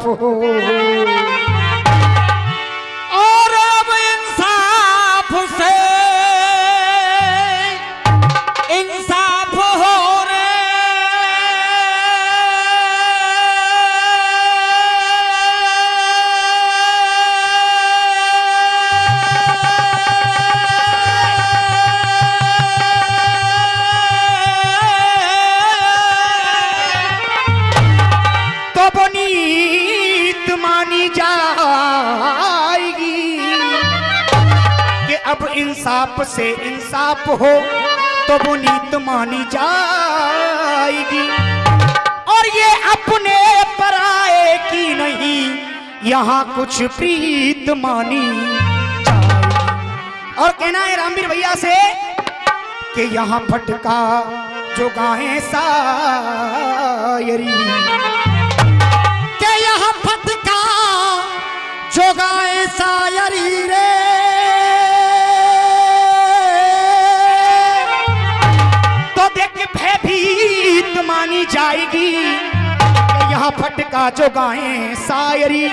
इंसाफ हो और इंसाफ से इंसाफ हो तो बुनीत मानी जाएगी। और ये अपने पराए की नहीं, यहाँ कुछ प्रीत मानी और कहना है रामवीर भैया से कि यहाँ फटका जो गाए सायरी। के यहाँ फटका जो गाए सायरी रे। मानी जाएगी यहाँ फटका जो गाए सायरी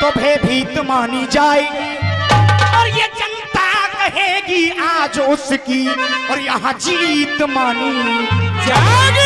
तो भयभीत मानी जाएगी। और ये जनता कहेगी आज उसकी, और यहाँ जीत मानी जाएगी।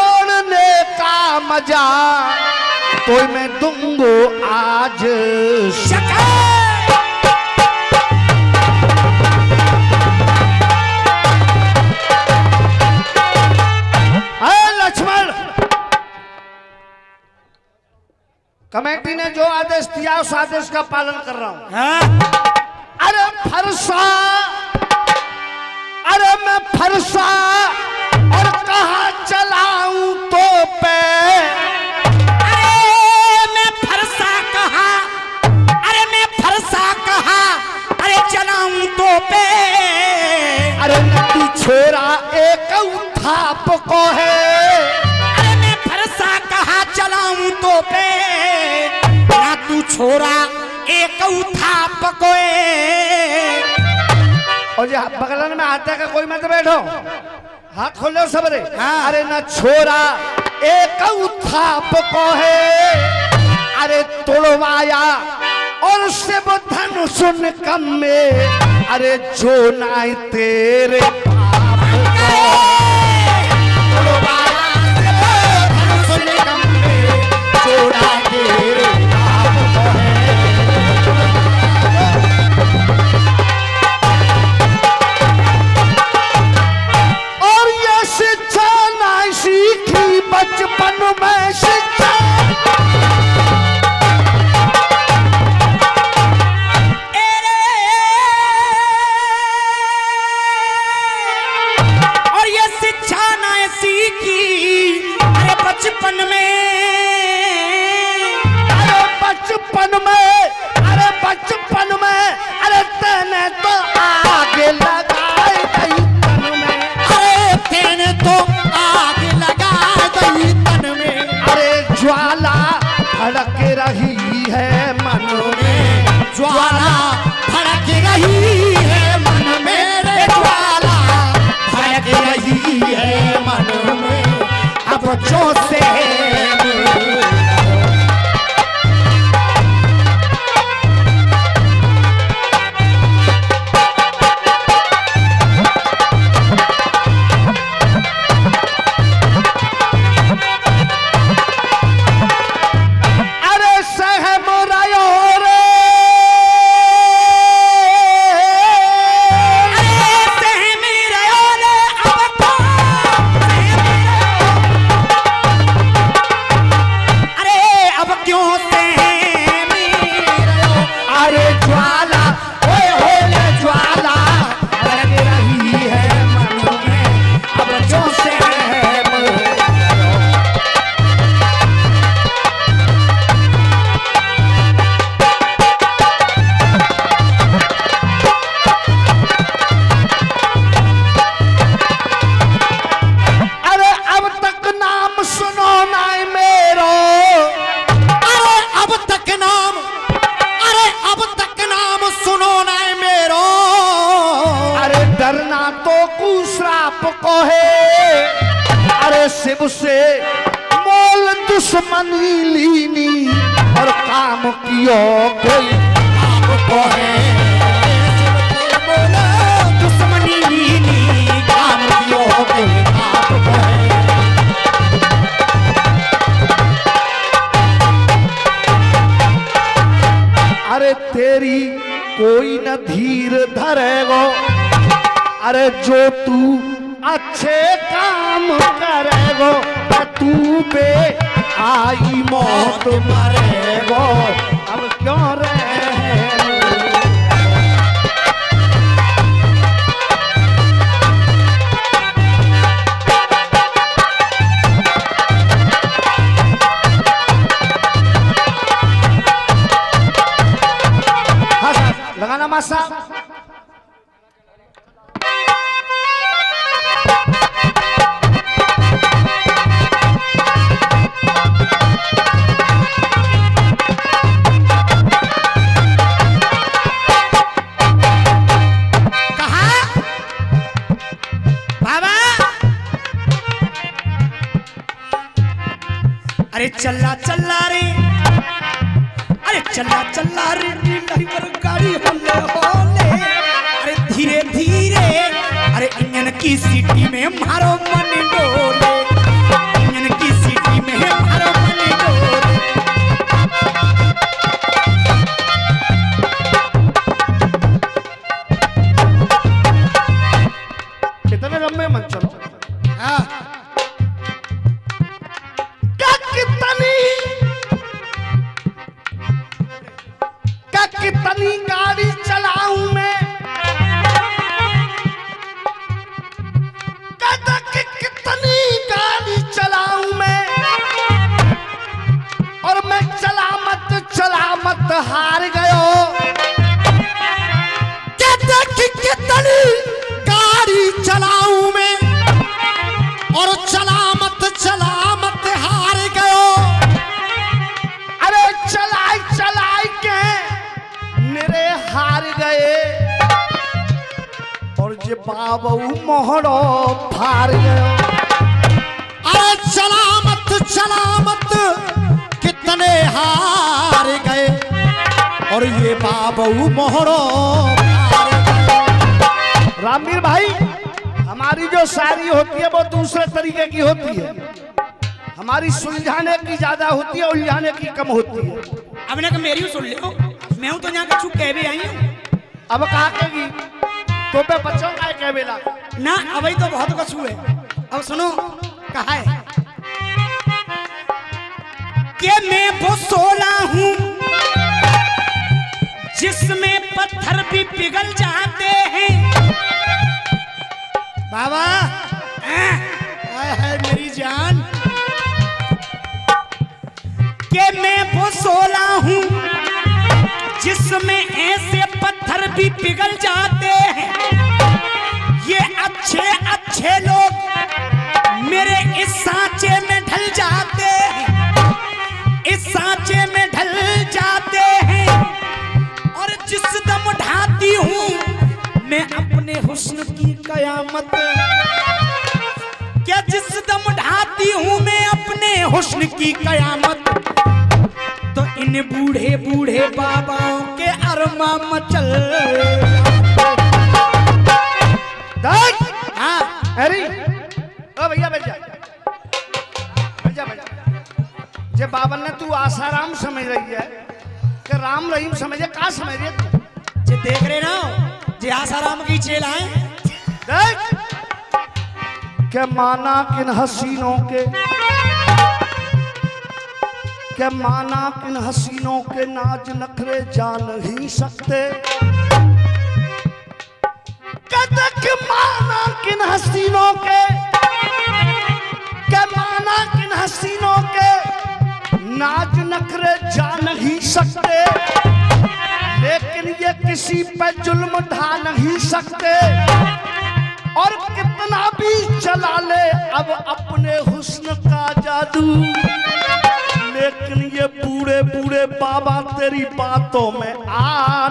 तोड़ने का मज़ा? तो मैं दूंगो आज। लक्ष्मण कमेटी ने जो आदेश दिया उस आदेश का पालन कर रहा हूँ। हाँ? अरे फरसा अरे मैं फरसा और कहा छोरा एक उठाप को है अरे मैं फरसा कहा चलाऊं तो पे। ना तू छोरा एक उठा पकोए और ये बगलन में हाथ का कोई मत बैठो। हाथ खोल लो सबरे हाँ। अरे न छोरा एक उठाप को है अरे तोड़वाया और से वो धनुष कम में। अरे जो नाई तेरे पाप बचपन में। अरे बचपन में अरे बचपन में अरे तेने तो आगे लगाए गई तन में। अरे तेने तो आग तन में। अरे ज्वाला भड़क रही है मन में। ज्वाला भड़क रही है मन में रे ज्वाला। भड़क रही है मन में। अब जो तो कुश्राप को है। अरे शिव से मोल दुश्मनी लीनी और काम कियो कोई आपको है। बोलो दुश्मनी नी काम दियो के आपको है। अरे तेरी कोई न धीर धरेगो। अरे जो तू अच्छे काम करेगो तू पे आई मौत मरेगो। अब क्यों रहे लगाना मासा कम होती है। अब ना मेरी सुन लो मैं हूँ तो यहाँ का छुप कह भी आई हूँ। अब कहा कहेगी? तो पे बच्चों का कह बेला ना अभी तो बहुत कछु है। अब सुनो कहा है? कि मैं वो सोला हूँ जिसमें पत्थर भी पिघल जाते हैं। बाबा हाय हाय मेरी जान। कि मैं वो सोला हूँ, जिसमें ऐसे पत्थर भी पिघल जाते हैं। ये अच्छे अच्छे लोग मेरे इस सांचे में ढल जाते हैं। इस सांचे में ढल जाते हैं। और जिस दम उठाती हूँ, मैं अपने हुस्न की कयामत क्या जिस दम ढाती हूँ, मैं अपने हुस्न की कयामत इन बूढ़े बूढ़े बाबाओं के अरमा मचल। हाँ। अरे। ओ भैया बैठ जा। बैठ जा बैठ जा। जे बाबन ने तू आसाराम समझ रही है कि राम रहीम समझे का समझ रही है जे देख रहे ना जे आसाराम की चेला है। देख के माना किन हसीनों के के माना किन हसीनों के नाज नखरे जा नहीं सकते? माना किन हसीनों के के माना किन हसीनों के नाज नखरे जा नहीं सकते? लेकिन ये किसी पे जुल्म ढा नहीं सकते। और कितना भी चला ले, अब अपने हुस्न का जादू। लेकिन लिए पूरे पूरे बाबा तेरी बातों में आ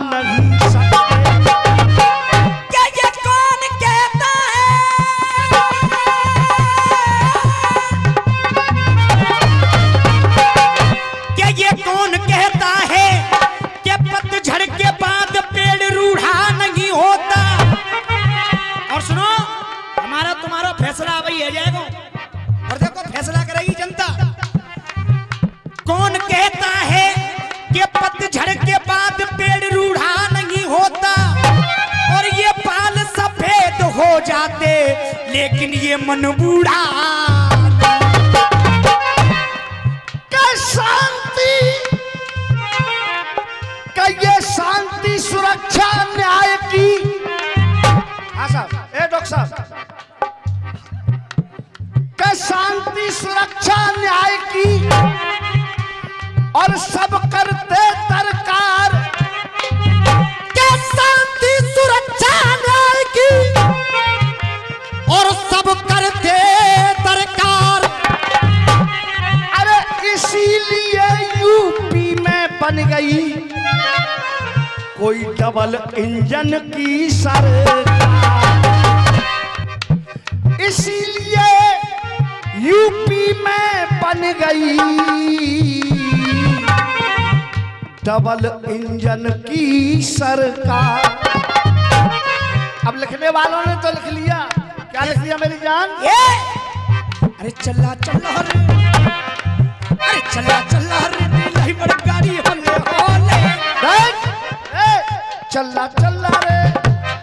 चल्ला चल्ला रे,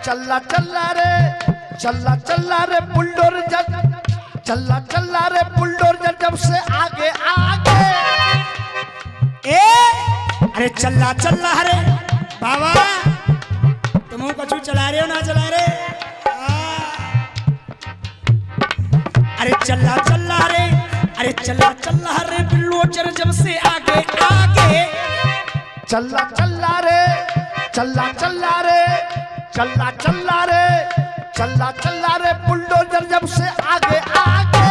चल्ला चल्ला रे, चल्ला चल्ला रे बुलडोर जब चल्ला चल्ला रे बुलडोर जब से आगे आगे। ए, अरे चला चला रे, बाबा, तुम कछु चला रहे हो ना चला रहे? अरे चला चला रे, अरे चला चला रे बिल्लोचर जब से आगे आगे। चल्ला चल्ला रे चल्ला चल्ला रे चल्ला चल्ला रे चल्ला चल्ला रे बुलडोजर जब से आगे आगे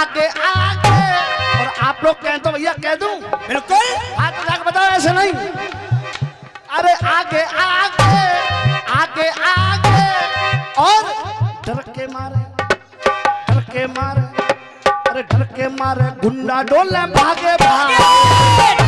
आगे आगे। और आप लोग कहें तो भैया कह दूँ? बिल्कुल। हाथ लगा बताओ ऐसे नहीं। अरे आगे आगे आगे आगे। और डर के मारे डर के मारे अरे डर के मारे गुंडा डोले भागे भागे।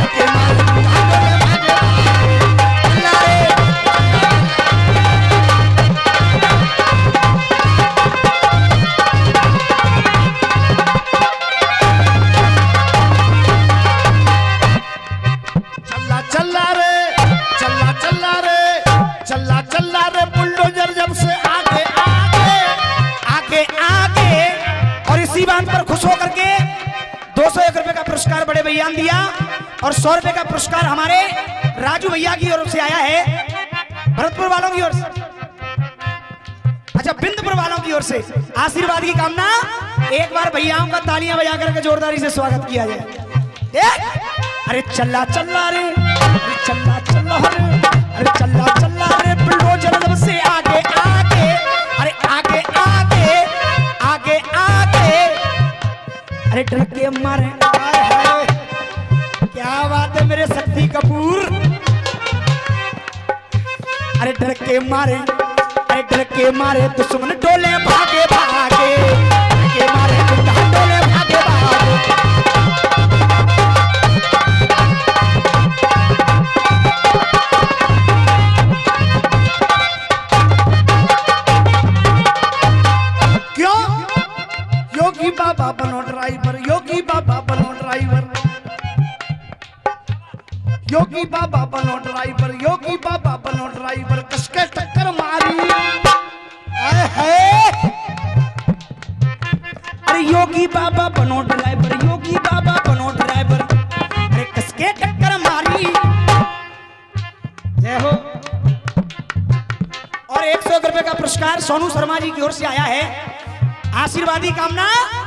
पुरस्कार हमारे राजू भैया की ओर से आया है, भरतपुर वालों की ओर से। अच्छा बिंदपुर वालों की ओर से आशीर्वाद की कामना, एक बार भैयाओं का तालियाँ बजा करके जोरदारी से स्वागत किया जाए। एक, अरे चल्ला चल्ला रे, अरे चल्ला चल्ला रे, अरे चल्ला चल्ला रे, बुलडोजर जब से आगे आगे, अरे आगे आगे आगे आगे। अरे डर डर के मारे डर के मारे दुश्मन डोले भागे भागे जी की ओर से आया है। आशीर्वादी कामना।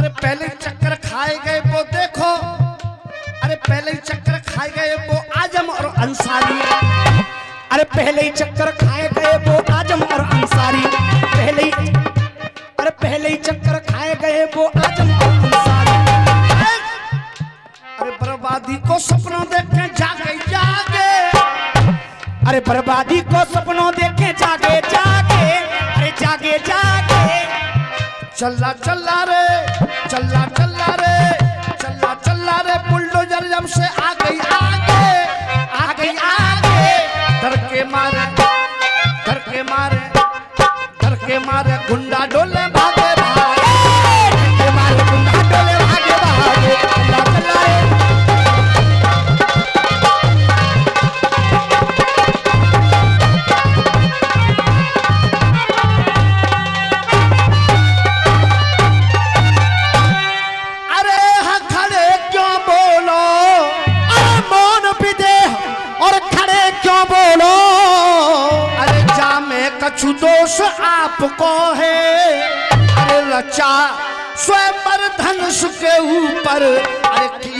अरे पहले चक्कर खाए गए वो देखो। अरे पहले ही चक्कर खाए गए वो आज़म और अंसारी। अरे पहले ही चक्कर खाए गए वो आज़म और अंसारी। पहले ही अरे पहले ही चक्कर खाए गए वो आज़म और अंसारी। अरे बर्बादी को सपनों देखे जागे जागे। अरे बर्बादी को सपनों देखे जागे जागे। अरे जागे जागे। चल्ला चल्ला रे।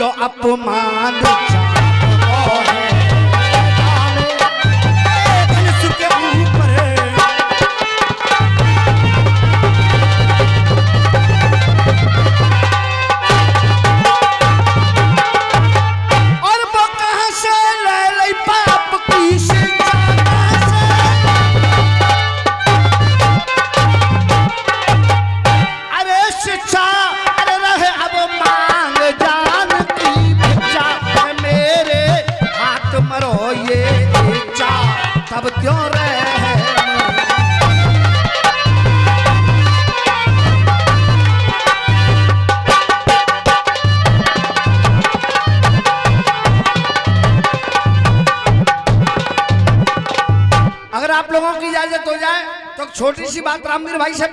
अपमान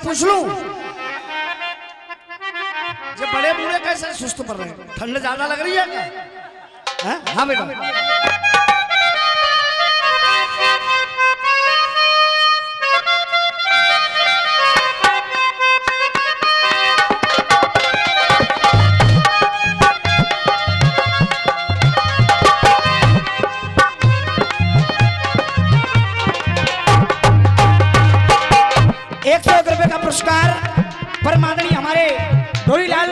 पूछ लू? ये बड़े बूढ़े कैसे सुस्त पड़ रहे हैं? ठंड ज़्यादा लग रही है क्या? हाँ? बेटा। पुरस्कार परमादनी हमारे डोरीलाल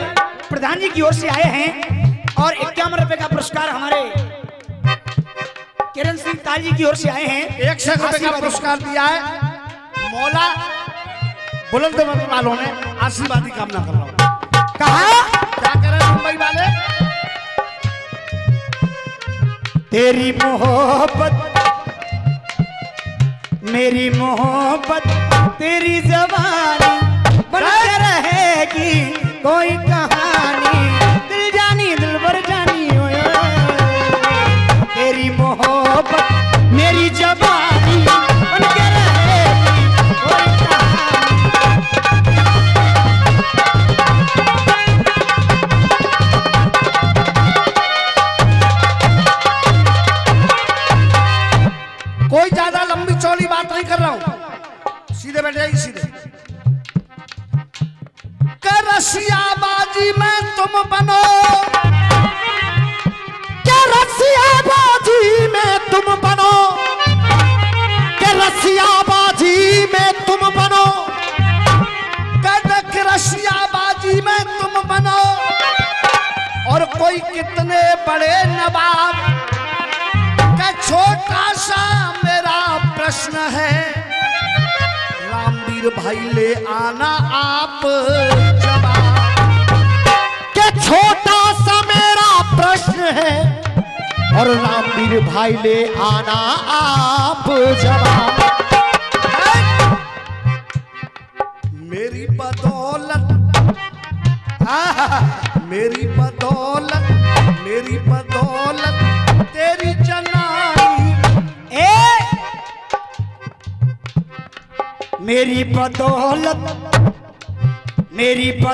प्रधान जी की ओर से आए हैं और इक्यावन रुपए का पुरस्कार हमारे किरण सिंह ताजी की ओर से आए हैं। एक सौ रुपए का पुरस्कार दिया है। मौला बुलंद वालों ने आशीर्वाद की कामना कर रहा हूँ। कहा? क्या कर रहे मुंबई वाले? तेरी मोहब्बत मेरी मोहब्बत तेरी जवानी कोई कहानी। दिल जानी दिल भर जानी तेरी मोहब्बत मेरी जब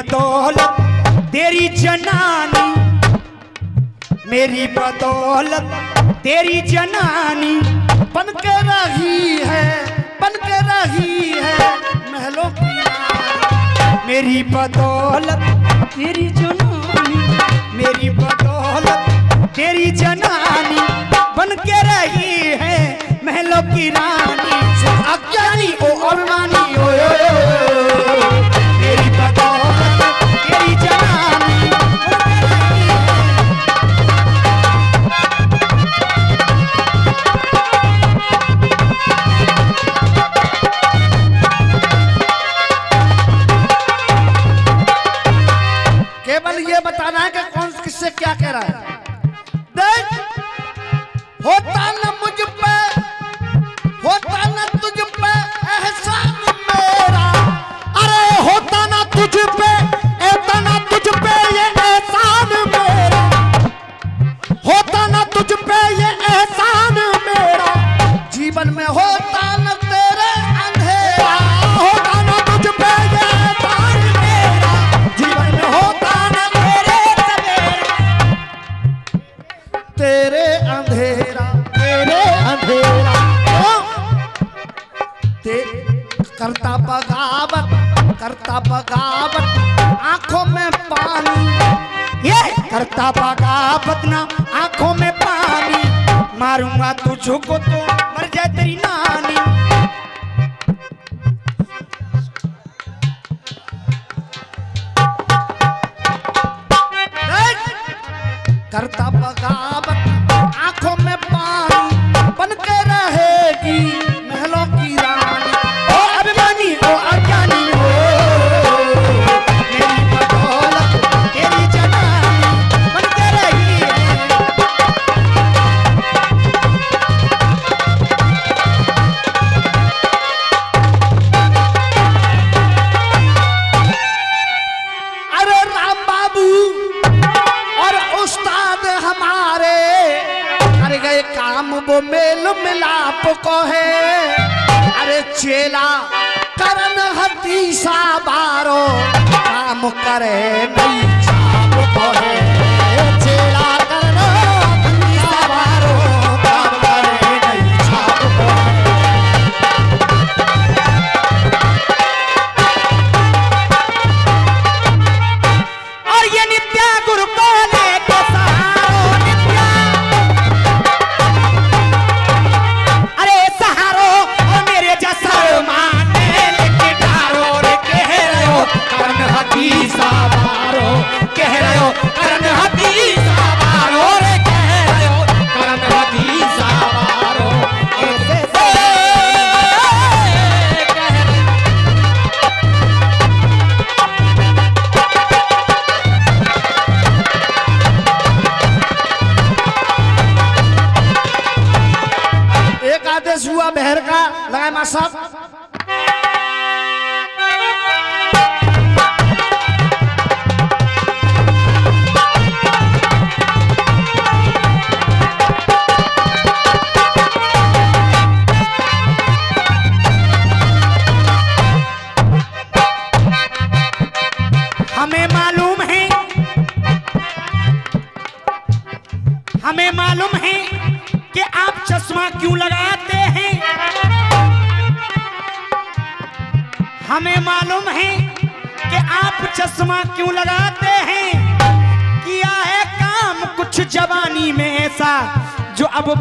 बदौलत तेरी जनानी, मेरी बदौलत तेरी जनानी बनकर रही है बनकर रही है महलों की मेरी बदौलत तेरी जनानी, मेरी बदौलत तेरी जनानी बनकर रही है महलों की रा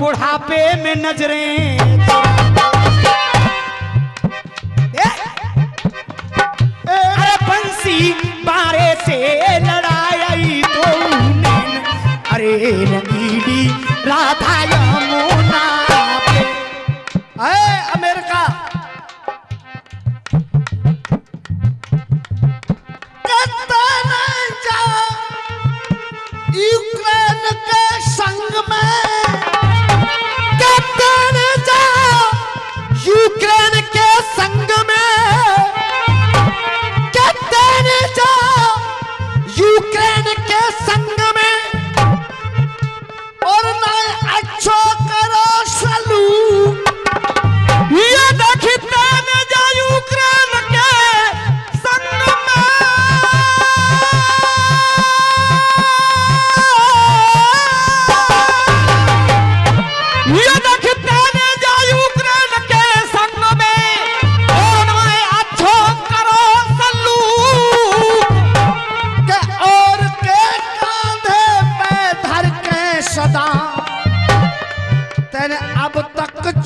बुढ़ापे में नज़रें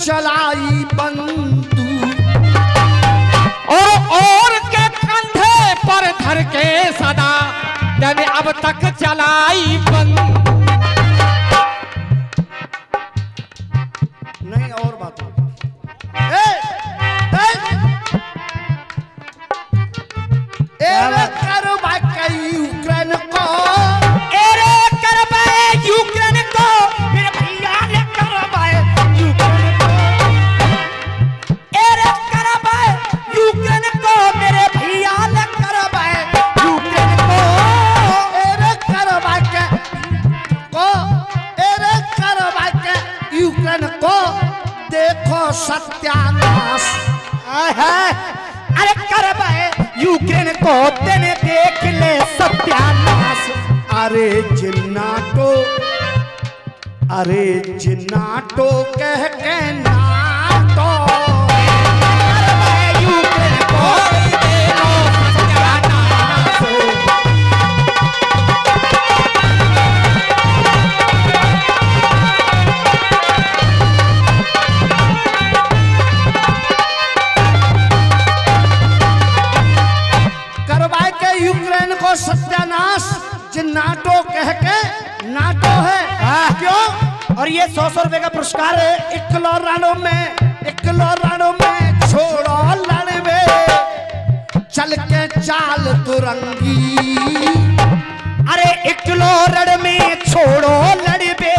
चलाई बंदू और और के कंधे पर धर के सदा अब तक चलाई बंदू छल के चाल तुरंगी। अरे इकलोरड़ में छोड़ो लड़बे।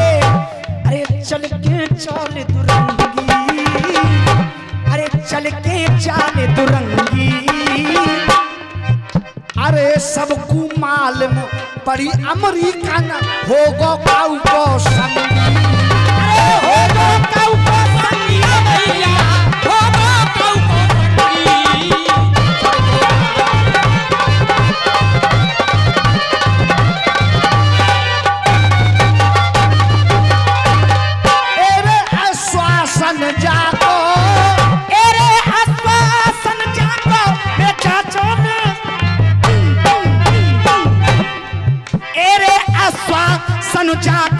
अरे चल के चाल तुरंगी। अरे चल के चाल तुरंगी। अरे सबको मालूम पड़ी अमरीकन, होगो काउ को संगी। अरे होगो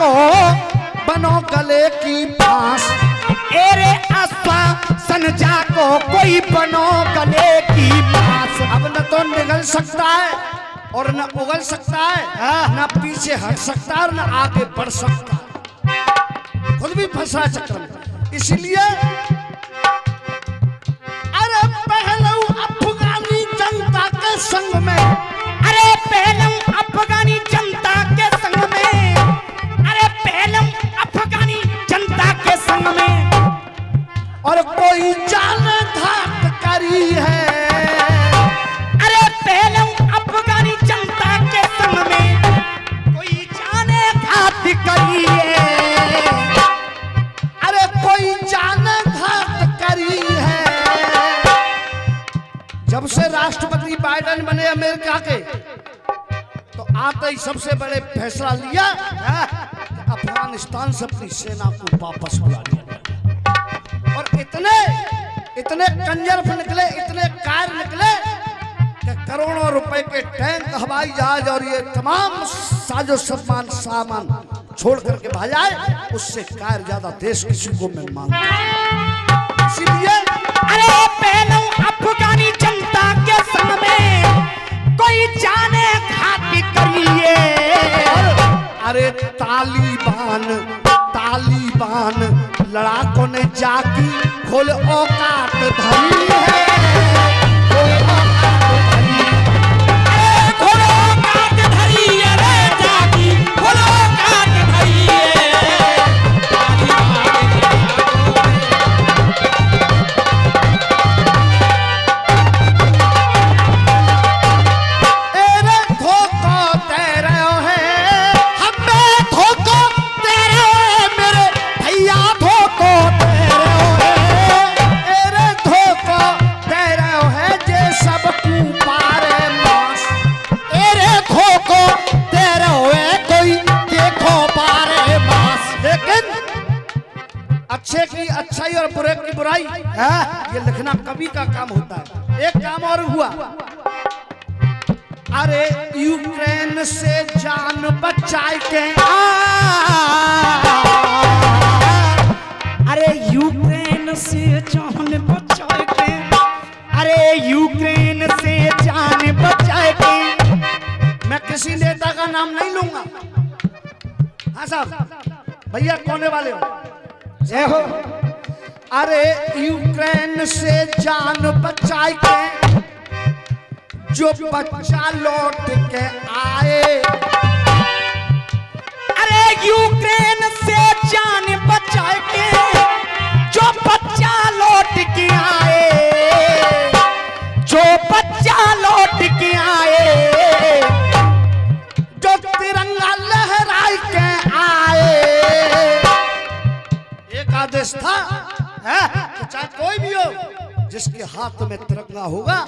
जाको बनो गले की फांस एरे आश्वासन जाको कोई बनो गले की पास अब न तो निगल सकता है और न उगल सकता है, न पीछे हट सकता है न आगे बढ़ सकता है। खुद भी फंसा है चक्र में। इसलिए बाइडेन बने अमेरिका के। तो आते ही सबसे बड़े फैसला लिया अफ़गानिस्तान से अपनी सेना को वापस बुला लिया और इतने इतने कंजर निकले, इतने कार निकले, कि करोड़ों रुपए के टैंक, हवाई जहाज़ और ये तमाम साजो सम्मान, सामान छोड़ करके भाजाए उससे कार ज़्यादा देश किसी को मैं माँगता हूँ। इसीलिए, अरे पहलम अफगानी कोई जाने खाती करिए अरे तालिबान तालिबान लड़ाकों ने जाकी खोल औकात धरी है बुराई ये लिखना कवि का काम होता है। एक काम और हुआ। अरे, यूक्रेन से जान बचाए के अरे, यूक्रेन से जान बचाए के अरे, यूक्रेन से जान बचाए के मैं किसी नेता का नाम नहीं लूँगा। हाँ साहब, भैया कोने वाले? हो जय हो। अरे यूक्रेन से जान बचाए के जो बच्चा लौट के आए। अरे यूक्रेन से जान बचाए के जो बच्चा लौट के आए। जो बच्चा लौट के आए, जो तिरंगा लहराए के आए। एक आदेश था। कि चाहे कोई भी हो, जिसके हाथ में तिरंगा होगा,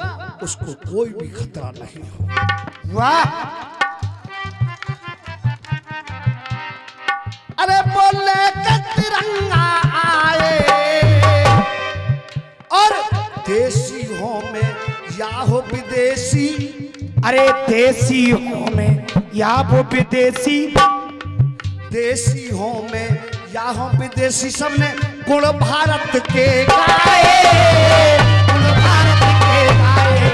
उसको कोई भी खतरा नहीं हो वाह! अरे बोले तिरंगा आए, और देसी हो में या हो विदेशी? अरे देसी हो में या वो विदेशी? देसी हो में या हो विदेशी सबने गुण भारत के गाए। गुण भारत के गाए।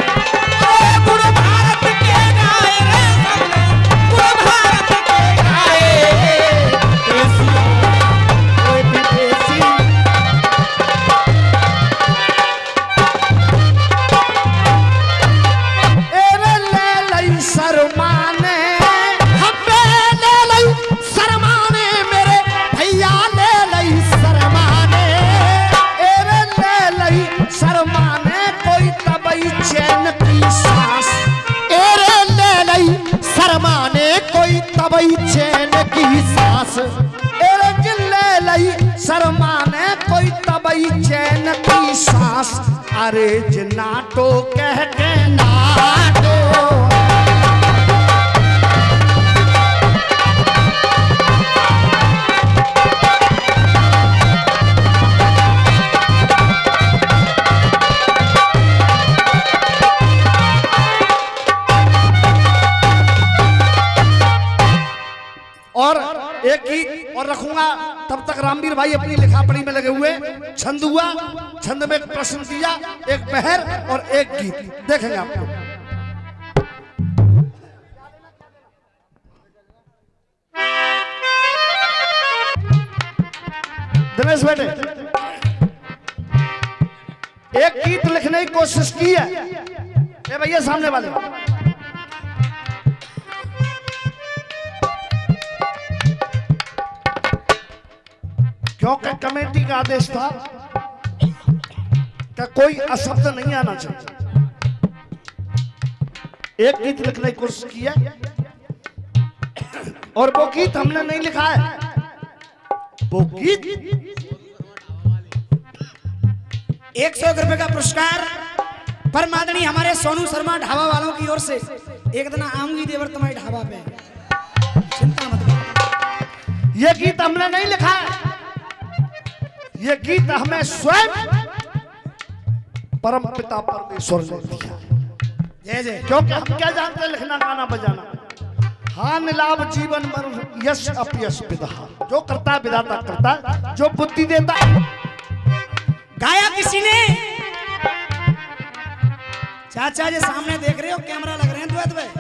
गुण भारत अरे जनाटो छंद हुआ, छंद में एक प्रश्न दिया एक बहर और एक गीत। देखेंगे आप लोग दिनेश बेटे, एक गीत लिखने की कोशिश की है। भैया, सामने वाले। कमेटी का आदेश था कि कोई अशब्द नहीं आना चाहिए। एक गीत लिखने की कोशिश की है और वो गीत हमने नहीं लिखा है। वो गीत एक सौ रुपए का पुरस्कार परमादनी हमारे सोनू शर्मा ढाबा वालों की ओर से एक दिन आऊँगी देवर तुम्हारे ढाबा पे। चिंता मत ये गीत हमने नहीं लिखा है। ये गीत हमें स्वयं परम पिता परमेश्वर ने दिया। जय जय। क्योंकि हम क्या जानते लिखना गाना बजाना? हान लाभ जीवन मर यश अपयश विधा। जो करता विधाता करता जो बुद्धि देता गाया किसी ने? चाचा जी सामने देख रहे हो कैमरा लग रहे हैं द्वैत भाई।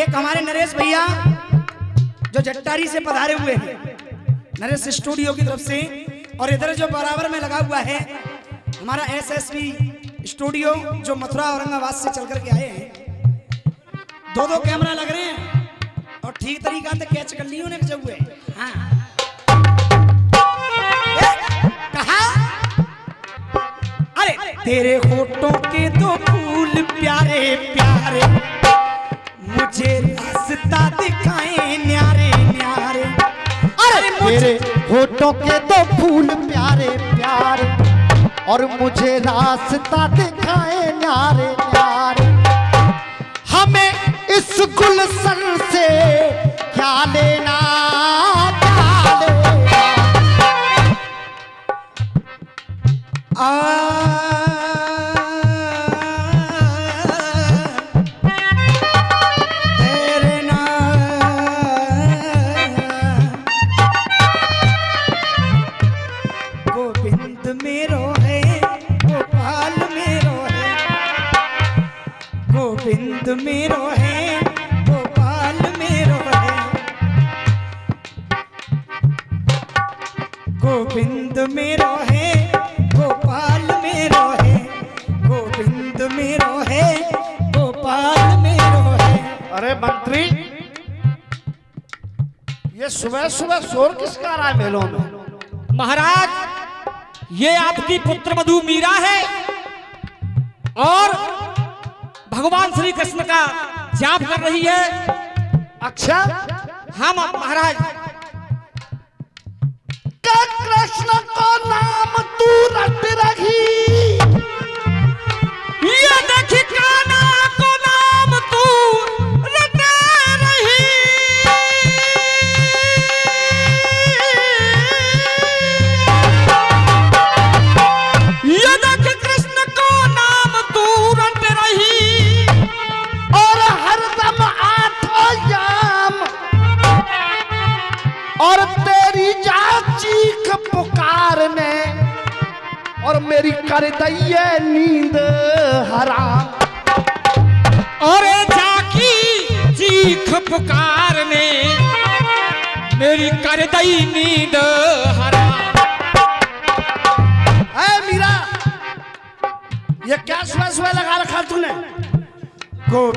एक हमारे नरेश भैया जो जट्टारी से पधारे हुए हैं। नरेश स्टूडियो की तरफ़ से और इधर जो बराबर में लगा हुआ है, हमारा एसएसपी स्टूडियो जो मथुरा औरंगाबाद से चल करके आए हैं। दो दो कैमरा लग रहे हैं और ठीक तरीका से कैच कर लिए उन्हें जब हुए। हाँ। कहा? अरे, तेरे होठों के दो फूल प्यारे प्यारे। मुझे रास्ता दिखाए, न्यारे। तेरे होठों के दो फूल प्यारे प्यारे, और मुझे रास्ता दिखाए न्यारे न्यारे हमें इस गुलशन से क्या लेना क्या लेना आ है मेलों। में महाराज ये आपकी पुत्र मधु मीरा है और भगवान श्री कृष्ण का जाप कर रही है। अच्छा। हम महाराज।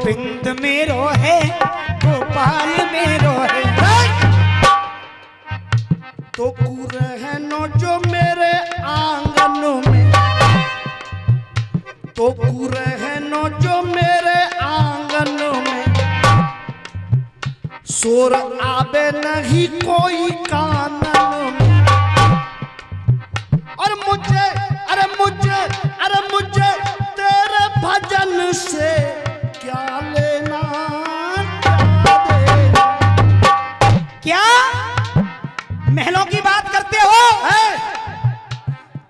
गोविंद मेरो है गोपाल मेरो है। तो कुरहनो जो मेरे आँगन में। तो कुरहनो जो मेरे आँगन में। शोर आवे नहीं कोई कानन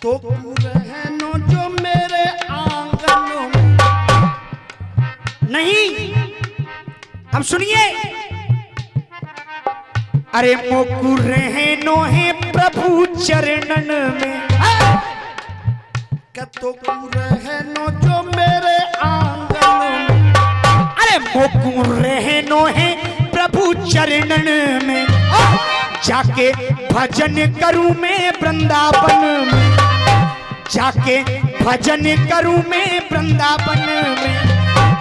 तो तू रहनो जो मेरे आँगन नहीं अब सुनिए। अरे मोकू है प्रभु चरणन में। तो तू रहनो जो मेरे आँगन में अरे मोकू रहनो है प्रभु चरणन में। जाके भजन करूँ मैं वृंदावन में। जाके भजन करूँ मैं वृंदावन में।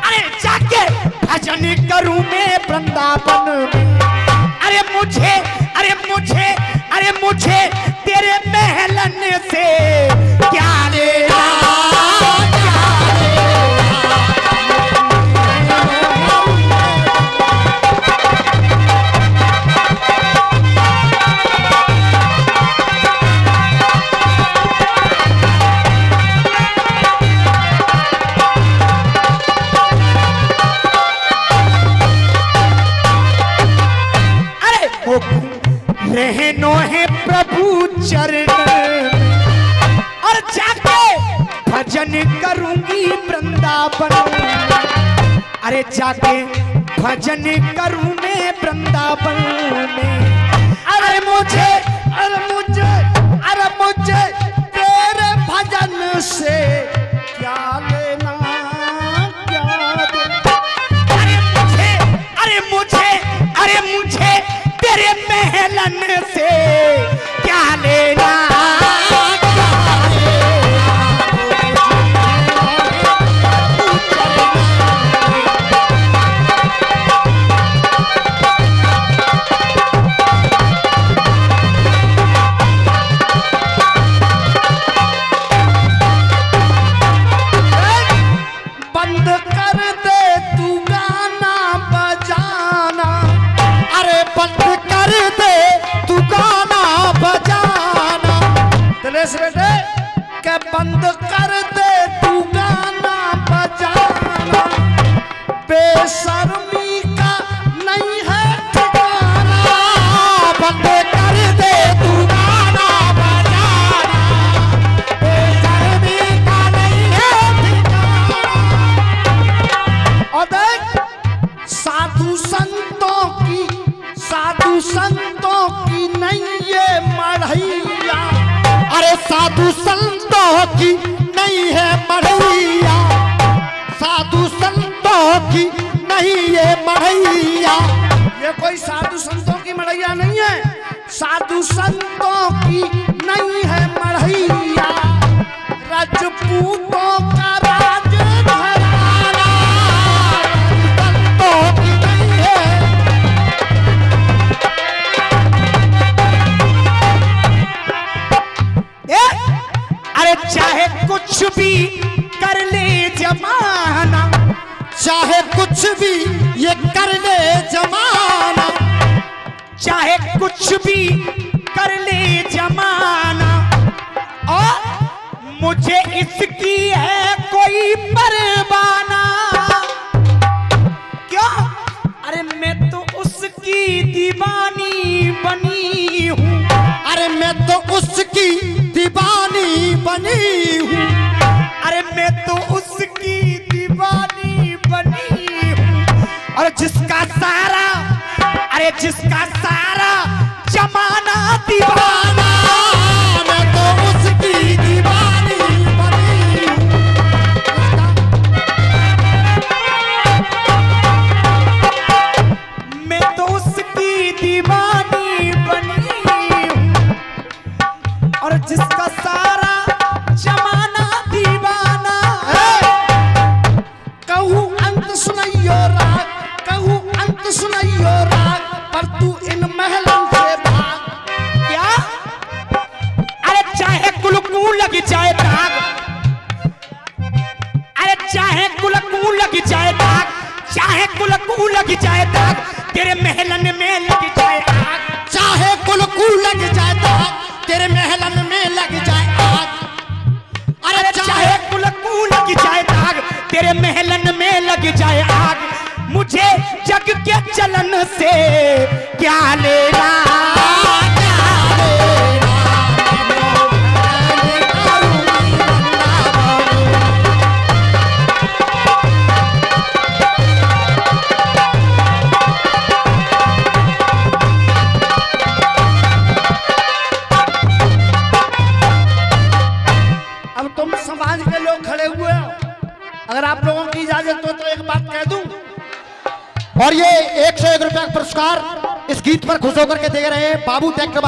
अरे जाके भजन करूँ मैं वृंदावन में। अरे मुझे अरे मुझे अरे मुझे तेरे महलन से क्या लेना रहनो है प्रभु चरण। और जाके भजन करूँगी वृंदावन। अरे जाके भजन करूँ मैं वृंदावन में। अरे मुझे अरे मुझे अरे मुझे तेरे भजन से क्या लेना, क्या अरे मुझे अरे मुझे अरे मुझे तेरे महलन से क्या लेना साधु संतों की नहीं है मढ़ैया साधु संतों की नहीं ये मढ़ैया ये कोई साधु संतों की मढ़ैया नहीं है। साधु संतों की नहीं है मढ़ैया राजपूतों कुछ भी ये कर ले जमाना। चाहे कुछ भी कर ले जमाना। और मुझे इसकी है कोई परवाना। क्यों? अरे मैं तो उसकी दीवानी बनी हूँ। अरे मैं तो उसकी दीवानी बनी हूँ। अरे मैं तो अरे जिसका सारा जमाना दीवाना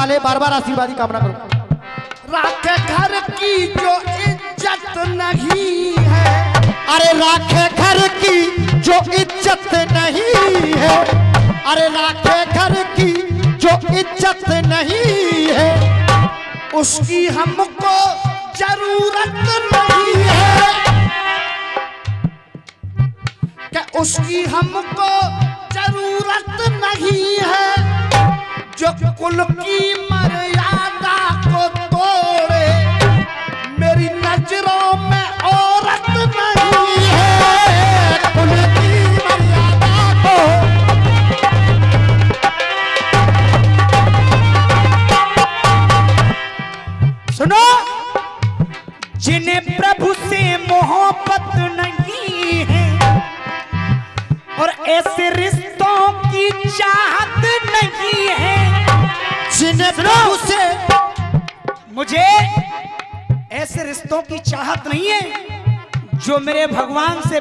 वाले बार बार आशीर्वाद की कामना करूँ। राखे घर की जो इज़्ज़त नहीं है। अरे राखे घर की जो इज़्ज़त नहीं है। अरे राखे घर की जो इज़्ज़त नहीं है। उसकी हमको ज़रूरत नहीं है। कि उसकी हमको कुल की मेरे भगवान से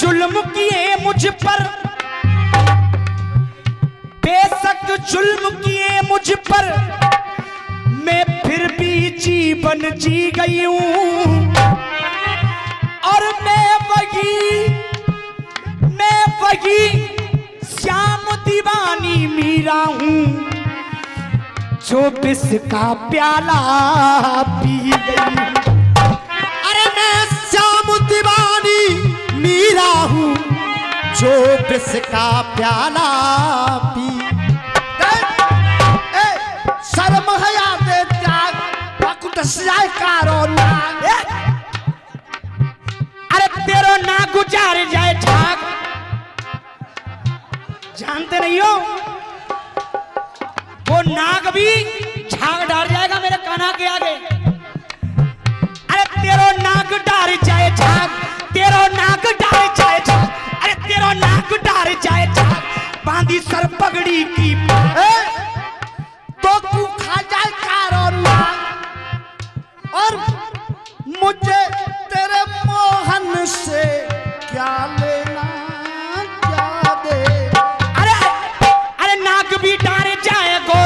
जुल्म किए मुझ पर। बेशक जुल्म किए मुझ पर। मैं फिर भी जीवन जी गई हूँ। और मैं वही मैं वही श्याम दीवानी मीरा हूँ, जो बिस का प्याला पी गई। मीरा हूँ, जो का प्याला पी। शर्म! अरे तेरो ना गुजार जाए ठाक जानते नहीं हो? वो नाग भी झाग डाल जाएगा मेरे काना के आगे। अरे तेरो नाक डाल जाए झाग। तेरो नाक डार जाए जा। अरे तेरो नाक डार जाए जा। बांधी सर पगड़ी की तो तू खा जाए कारो और मुझे तेरे मोहन से क्या अरे अरे नाक भी जाए गो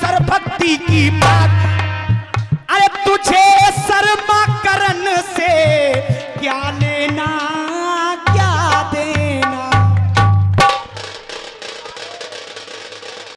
सर भक्ति की माँ